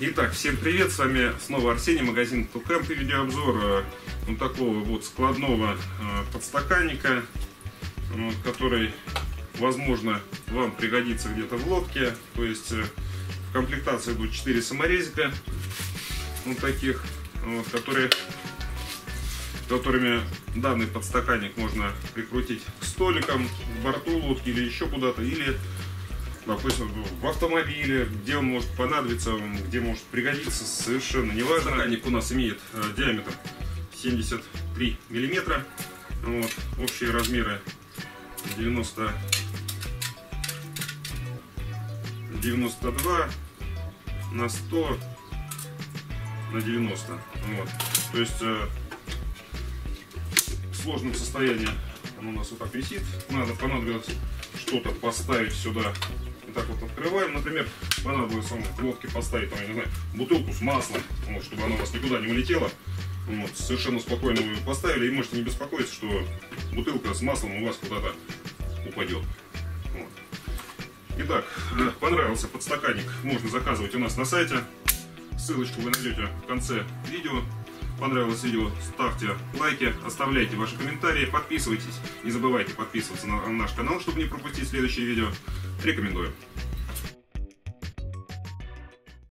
Итак, всем привет, с вами снова Арсений, магазин Тукэмп и видеообзор э, вот такого вот складного э, подстаканника, вот, который, возможно, вам пригодится где-то в лодке. То есть э, в комплектации идут 4 саморезика, вот таких, которые, которыми данный подстаканник можно прикрутить к столикам, к борту лодки или еще куда-то, или допустим, в автомобиле, где он может понадобиться, где может пригодиться, совершенно не важно. Стаканник у нас имеет э, диаметр 73 миллиметра, вот, общие размеры 90 92 на 100 на 90 вот. то есть э, в сложном состоянии он у нас вот так висит надо понадобилось что-то поставить сюда так вот открываем, например, понадобилось вам в лодке поставить, там, я не знаю, бутылку с маслом, вот, чтобы она у вас никуда не улетела. Вот, совершенно спокойно вы поставили и можете не беспокоиться, что бутылка с маслом у вас куда-то упадет. Вот. Итак, понравился подстаканник, можно заказывать у нас на сайте. Ссылочку вы найдете в конце видео. Понравилось видео, ставьте лайки, оставляйте ваши комментарии, подписывайтесь. Не забывайте подписываться на наш канал, чтобы не пропустить следующие видео. Рекомендую.